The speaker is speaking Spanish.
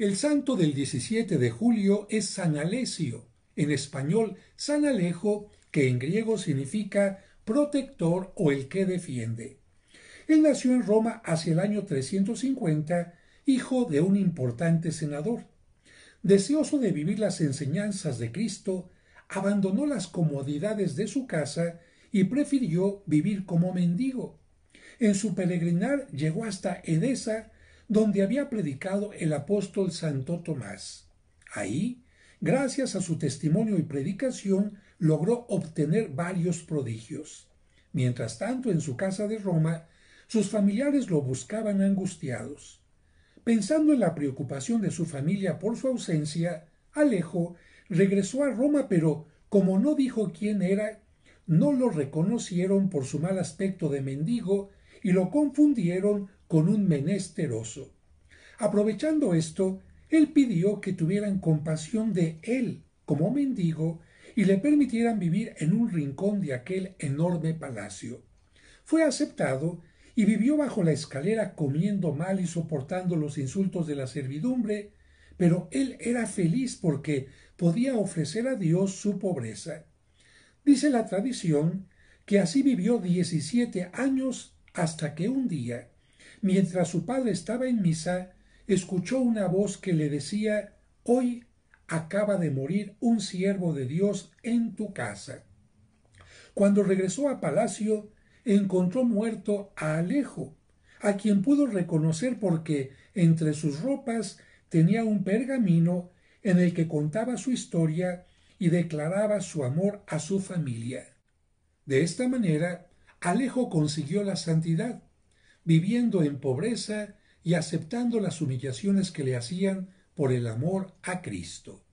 El santo del 17 de julio es San Alesio, en español San Alejo, que en griego significa protector o el que defiende. Él nació en Roma hacia el año 350, hijo de un importante senador. Deseoso de vivir las enseñanzas de Cristo, abandonó las comodidades de su casa y prefirió vivir como mendigo. En su peregrinar llegó hasta Edesa, donde había predicado el apóstol Santo Tomás. Ahí, gracias a su testimonio y predicación, logró obtener varios prodigios. Mientras tanto, en su casa de Roma, sus familiares lo buscaban angustiados. Pensando en la preocupación de su familia por su ausencia, Alejo regresó a Roma, pero como no dijo quién era, no lo reconocieron por su mal aspecto de mendigo y lo confundieron con un menesteroso. Aprovechando esto, él pidió que tuvieran compasión de él como mendigo y le permitieran vivir en un rincón de aquel enorme palacio. Fue aceptado y vivió bajo la escalera comiendo mal y soportando los insultos de la servidumbre, pero él era feliz porque podía ofrecer a Dios su pobreza. Dice la tradición que así vivió diecisiete años hasta que un día, mientras su padre estaba en misa, escuchó una voz que le decía Hoy acaba de morir un siervo de Dios en tu casa. Cuando regresó a palacio, encontró muerto a Alejo, a quien pudo reconocer porque entre sus ropas tenía un pergamino en el que contaba su historia y declaraba su amor a su familia. De esta manera, Alejo consiguió la santidad, viviendo en pobreza y aceptando las humillaciones que le hacían por el amor a Cristo.